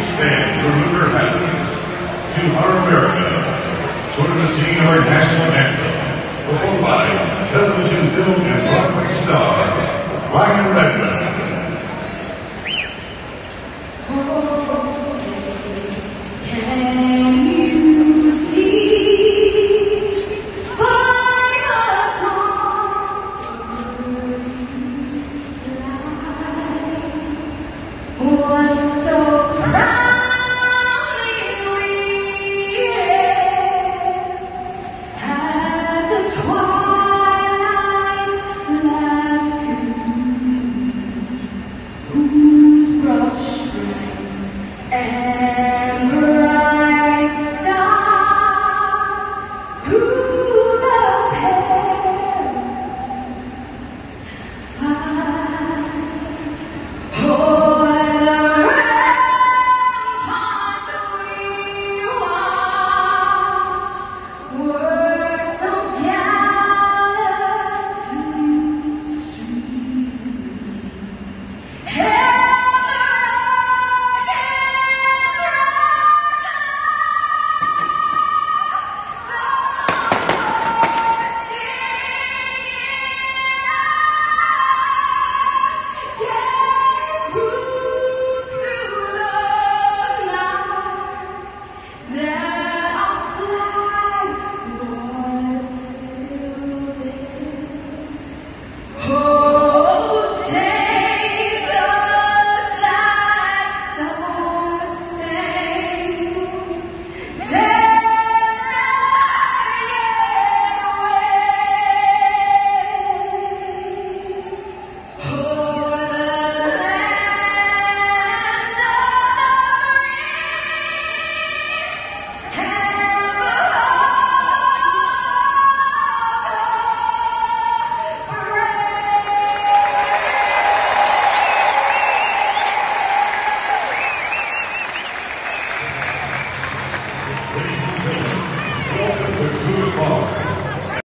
Please stand to your happiness to our America, toward the singing of our national anthem, performed by television, film, and Broadway star Ryann Redmond. Six News